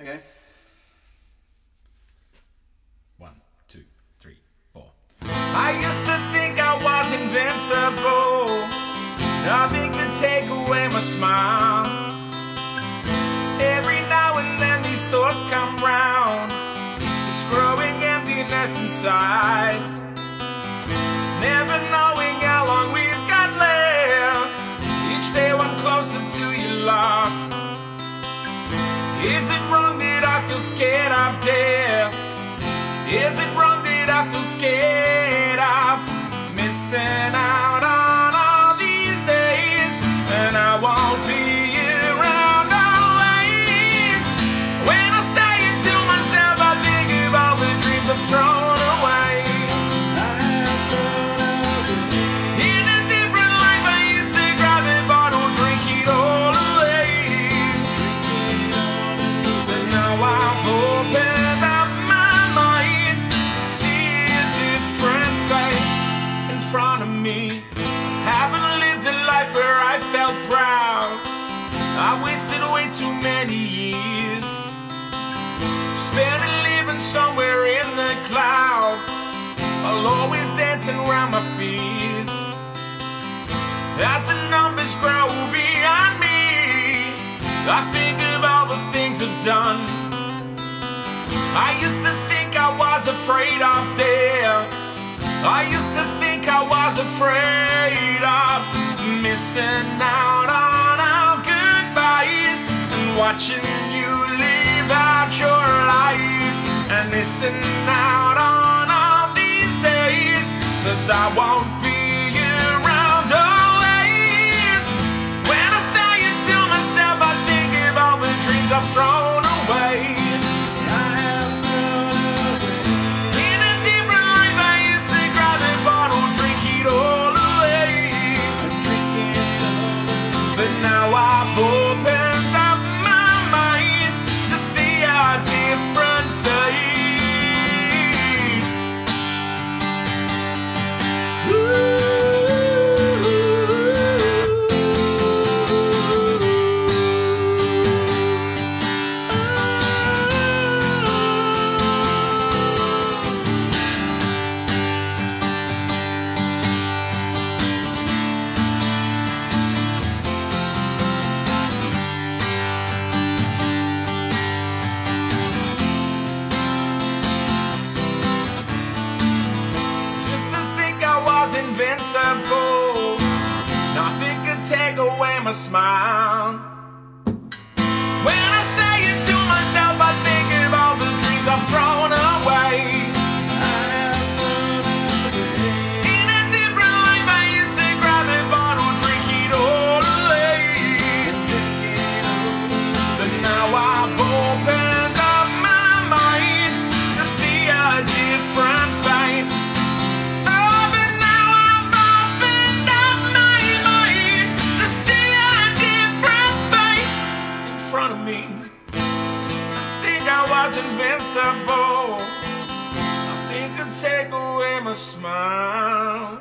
Okay. One, two, three, four. I used to think I was invincible. Nothing could take away my smile. Every now and then these thoughts come round. This growing emptiness inside. Never knowing how long we've got left. Each day one closer to your loss. Is it wrong that I feel scared of death? Is it wrong that I feel scared of missing out too many years. It living somewhere in the clouds. While always dancing around my fears. As the numbers grow beyond me, I think of all the things I've done. I used to think I was afraid of death. I used to think I was afraid of missing out watching you live out your lives and missing out on all these days. Cause I won't be around always. When I it to myself, I think of all the dreams I've thrown invincible. Nothing could take away my smile. Front of me. To think I was invincible, I think could take away my smile.